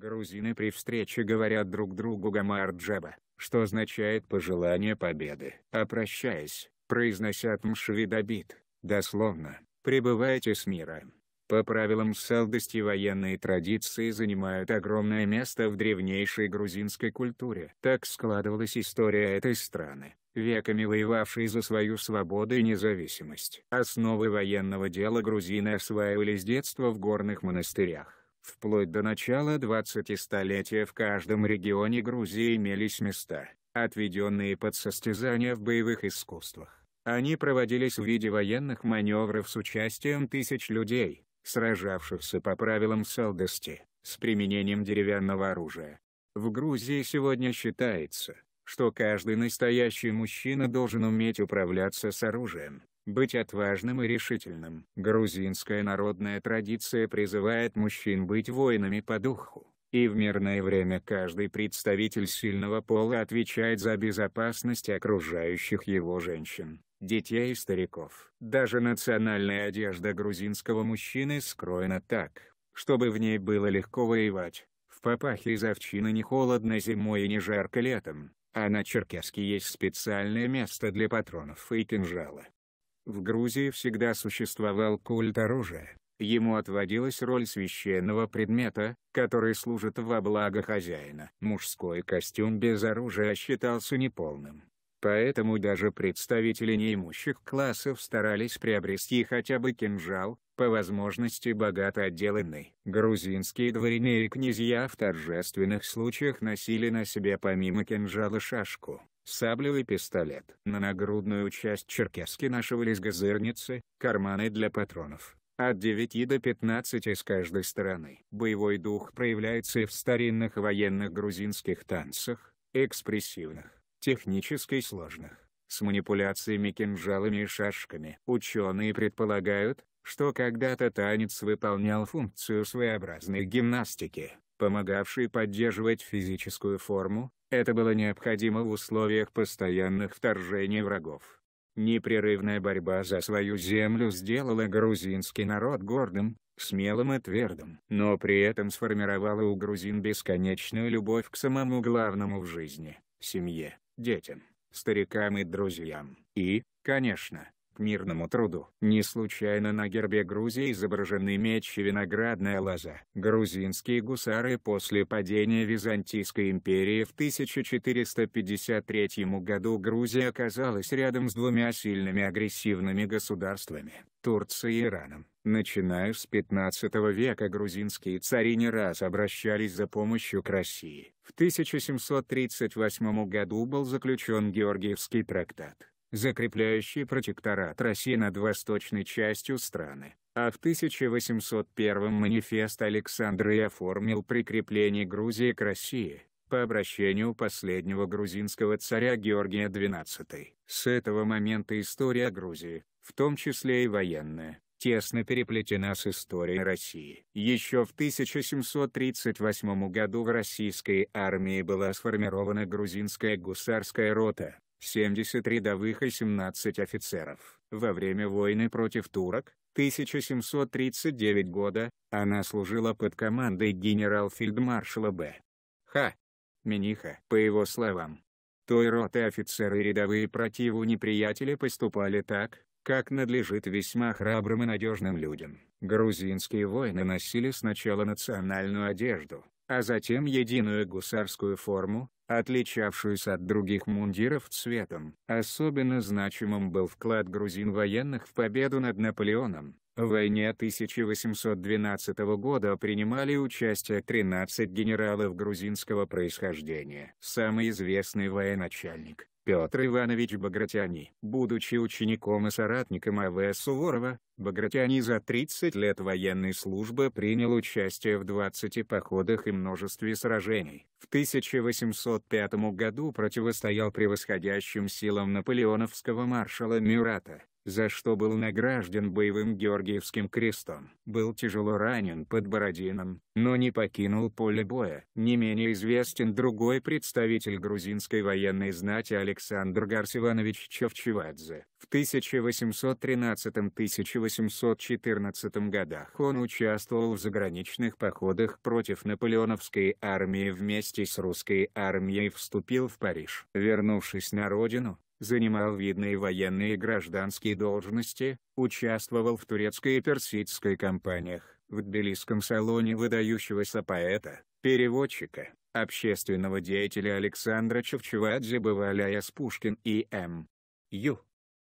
Грузины при встрече говорят друг другу Гамарджаба, что означает пожелание победы. А прощаясь, произносят Мшвидобит, дословно, «пребывайте с миром». По правилам салдости военные традиции занимают огромное место в древнейшей грузинской культуре. Так складывалась история этой страны, веками воевавшей за свою свободу и независимость. Основы военного дела грузины осваивали с детства в горных монастырях. Вплоть до начала 20 столетия в каждом регионе Грузии имелись места, отведенные под состязания в боевых искусствах. Они проводились в виде военных маневров с участием тысяч людей, сражавшихся по правилам салдости, с применением деревянного оружия. В Грузии сегодня считается, что каждый настоящий мужчина должен уметь управляться с оружием, быть отважным и решительным. Грузинская народная традиция призывает мужчин быть воинами по духу, и в мирное время каждый представитель сильного пола отвечает за безопасность окружающих его женщин, детей и стариков. Даже национальная одежда грузинского мужчины скроена так, чтобы в ней было легко воевать. В папахе из овчины не холодно зимой и не жарко летом, а на Черкеске есть специальное место для патронов и кинжала. В Грузии всегда существовал культ оружия. Ему отводилась роль священного предмета, который служит во благо хозяина. Мужской костюм без оружия считался неполным. Поэтому даже представители неимущих классов старались приобрести хотя бы кинжал, по возможности богато отделанный. Грузинские дворяне и князья в торжественных случаях носили на себе помимо кинжала шашку, саблю и пистолет. На нагрудную часть черкески нашивались газырницы, карманы для патронов. От 9 до 15 с каждой стороны. Боевой дух проявляется и в старинных военных грузинских танцах, экспрессивных, технически сложных, с манипуляциями кинжалами и шашками. Ученые предполагают, что когда-то танец выполнял функцию своеобразной гимнастики, помогавшей поддерживать физическую форму, это было необходимо в условиях постоянных вторжений врагов. Непрерывная борьба за свою землю сделала грузинский народ гордым, смелым и твердым, но при этом сформировала у грузин бесконечную любовь к самому главному в жизни – семье, детям, старикам и друзьям. И, конечно, мирному труду. Не случайно на гербе Грузии изображены меч и виноградная лоза. Грузинские гусары после падения Византийской империи в 1453 году Грузия оказалась рядом с двумя сильными агрессивными государствами – Турцией и Ираном. Начиная с 15 века грузинские цари не раз обращались за помощью к России. В 1738 году был заключен Георгиевский трактат закрепляющий протекторат России над восточной частью страны, а в 1801 манифест Александра и оформил прикрепление Грузии к России, по обращению последнего грузинского царя Георгия XII. С этого момента история Грузии, в том числе и военная, тесно переплетена с историей России. Еще в 1738 году в российской армии была сформирована грузинская гусарская рота, 70 рядовых и 17 офицеров. Во время войны против турок, 1739 года, она служила под командой генерал-фельдмаршала Б. Х. Миниха. По его словам, той роты офицеры и рядовые противу неприятеля поступали так, как надлежит весьма храбрым и надежным людям. Грузинские воины носили сначала национальную одежду, а затем единую гусарскую форму, отличавшуюся от других мундиров цветом. Особенно значимым был вклад грузин военных в победу над Наполеоном. В войне 1812 года принимали участие 13 генералов грузинского происхождения. Самый известный военачальник, Петр Иванович Багратяни. Будучи учеником и соратником А.В. Суворова, Багратяни за 30 лет военной службы принял участие в 20 походах и множестве сражений. В 1805 году противостоял превосходящим силам наполеоновского маршала Мюрата, за что был награжден боевым Георгиевским крестом. Был тяжело ранен под Бородином, но не покинул поле боя. Не менее известен другой представитель грузинской военной знати Александр Гарсиванович Човчевадзе. В 1813-1814 годах он участвовал в заграничных походах против наполеоновской армии вместе с русской армией и вступил в Париж. Вернувшись на родину, занимал видные военные и гражданские должности, участвовал в турецкой и персидской кампаниях, в тбилисском салоне выдающегося поэта, переводчика, общественного деятеля Александра Чевчевадзе бывали Аяс Пушкин и М. Ю.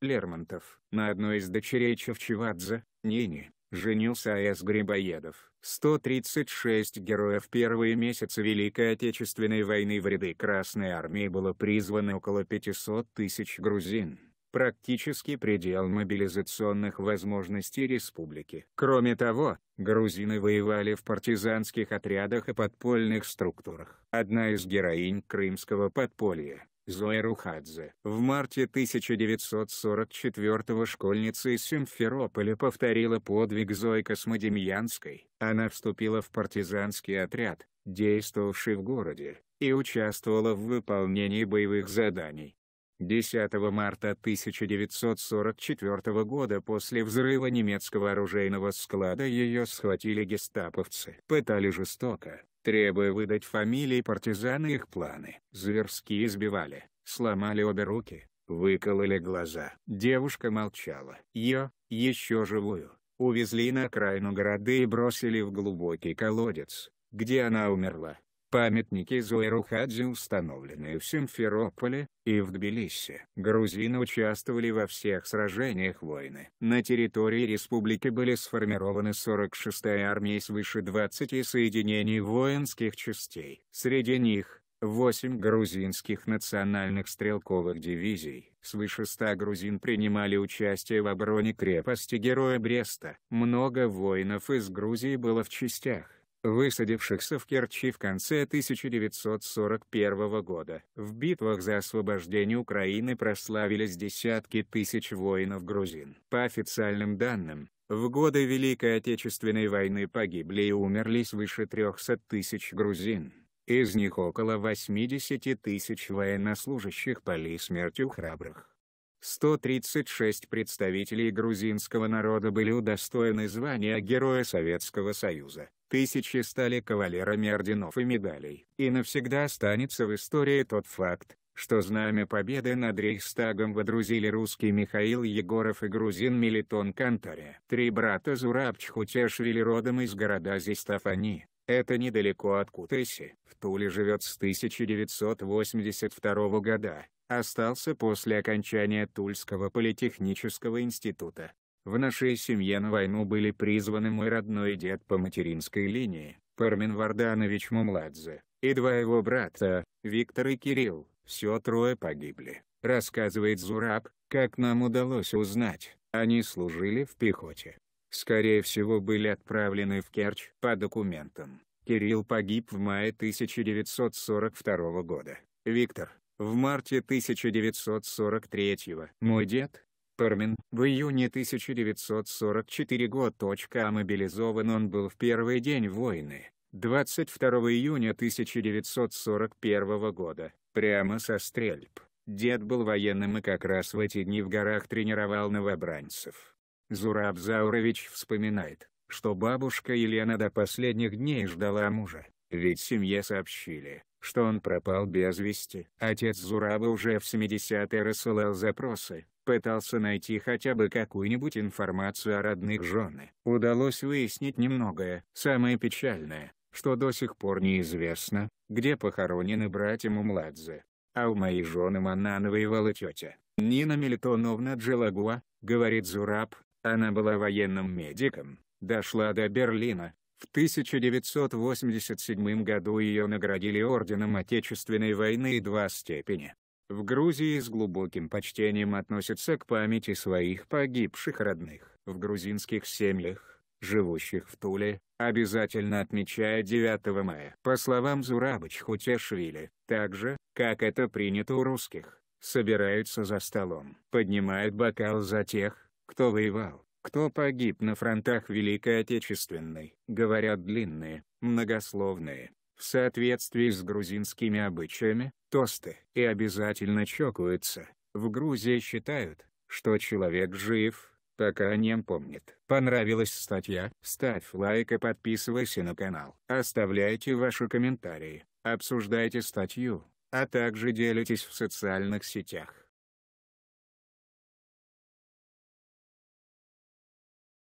Лермонтов. На одной из дочерей Чевчевадзе, Нине, женился А.С. Грибоедов. 136 героев первые месяцы Великой Отечественной войны в ряды Красной Армии было призвано около 500 тысяч грузин. Практически предел мобилизационных возможностей республики. Кроме того, грузины воевали в партизанских отрядах и подпольных структурах. Одна из героинь крымского подполья, Зоя Рухадзе. В марте 1944 школьница из Симферополя повторила подвиг Зои Космодемьянской. Она вступила в партизанский отряд, действовавший в городе, и участвовала в выполнении боевых заданий. 10 марта 1944 года после взрыва немецкого оружейного склада ее схватили гестаповцы. Пытали жестоко, требуя выдать фамилии партизан и их планы. Зверски избивали, сломали обе руки, выкололи глаза. Девушка молчала. Ее, еще живую, увезли на окраину города и бросили в глубокий колодец, где она умерла. Памятники Зуэрухадзе установлены в Симферополе и в Тбилиси. Грузины участвовали во всех сражениях войны. На территории республики были сформированы 46-я армия свыше 20 соединений воинских частей. Среди них, 8 грузинских национальных стрелковых дивизий. Свыше 100 грузин принимали участие в обороне крепости Героя Бреста. Много воинов из Грузии было в частях высадившихся в Керчи в конце 1941 года. В битвах за освобождение Украины прославились десятки тысяч воинов-грузин. По официальным данным, в годы Великой Отечественной войны погибли и умерли свыше 300 тысяч грузин. Из них около 80 тысяч военнослужащих пали смертью храбрых. 136 представителей грузинского народа были удостоены звания Героя Советского Союза. Тысячи стали кавалерами орденов и медалей. И навсегда останется в истории тот факт, что знамя победы над Рейхстагом водрузили русский Михаил Егоров и грузин Мелитон Кантаре. Три брата Зурабчхутешвили родом из города Зистафани. Это недалеко от Кутайси. В Туле живет с 1982 года. Остался после окончания Тульского политехнического института. В нашей семье на войну были призваны мой родной дед по материнской линии, Пармен Варданович Мумладзе, и два его брата, Виктор и Кирилл, все трое погибли. Рассказывает Зураб, как нам удалось узнать, они служили в пехоте. Скорее всего были отправлены в Керчь по документам. Кирилл погиб в мае 1942 года. Виктор, в марте 1943 -го. Мой дед, Пермин. В июне 1944 год. А мобилизован он был в первый день войны, 22 июня 1941 года, прямо со стрельб. Дед был военным и как раз в эти дни в горах тренировал новобранцев. Зураб Заурович вспоминает, что бабушка Елена до последних дней ждала мужа, ведь семье сообщили, что он пропал без вести. Отец Зураба уже в 70-е рассылал запросы, пытался найти хотя бы какую-нибудь информацию о родных жены. Удалось выяснить немногое. Самое печальное, что до сих пор неизвестно, где похоронены братья Мумладзе. А у моей жены Манана воевала тетя. Нина Мелитоновна Джилагуа, говорит Зураб, она была военным медиком, дошла до Берлина. В 1987 году ее наградили Орденом Отечественной войны и два степени. В Грузии с глубоким почтением относятся к памяти своих погибших родных. В грузинских семьях, живущих в Туле, обязательно отмечают 9 мая. По словам Зурабыч Хутешвили, так же, как это принято у русских, собираются за столом, поднимают бокал за тех, кто воевал, кто погиб на фронтах Великой Отечественной. Говорят длинные, многословные, в соответствии с грузинскими обычаями, тосты и обязательно чокаются. В Грузии считают, что человек жив, пока о нем помнит. Понравилась статья? Ставь лайк и подписывайся на канал. Оставляйте ваши комментарии, обсуждайте статью, а также делитесь в социальных сетях.